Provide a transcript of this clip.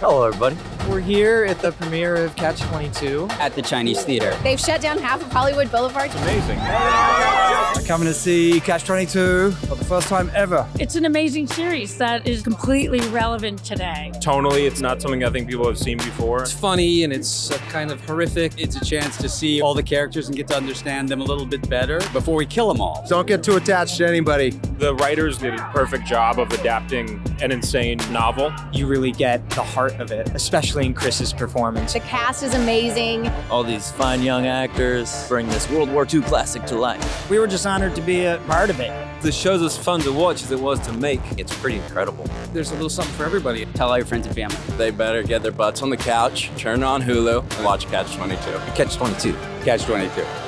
Hello, everybody. We're here at the premiere of Catch 22 at the Chinese Theater. They've shut down half of Hollywood Boulevard. Amazing. Coming to see Catch 22 for the first time ever. It's an amazing series that is completely relevant today. Tonally, it's not something I think people have seen before. It's funny and it's uh, kind of horrific. It's a chance to see all the characters and get to understand them a little bit better before we kill them all. Don't get too attached to anybody. The writers did a perfect job of adapting an insane novel. You really get the heart of it, especially in Chris's performance. The cast is amazing. All these fine young actors bring this World War II classic to life. We were just honored to be a part of it. The show's as fun to watch as it was to make. It's pretty incredible. There's a little something for everybody. Tell all your friends and family. They better get their butts on the couch, turn on Hulu, and watch Catch 22. Catch 22. Catch 22.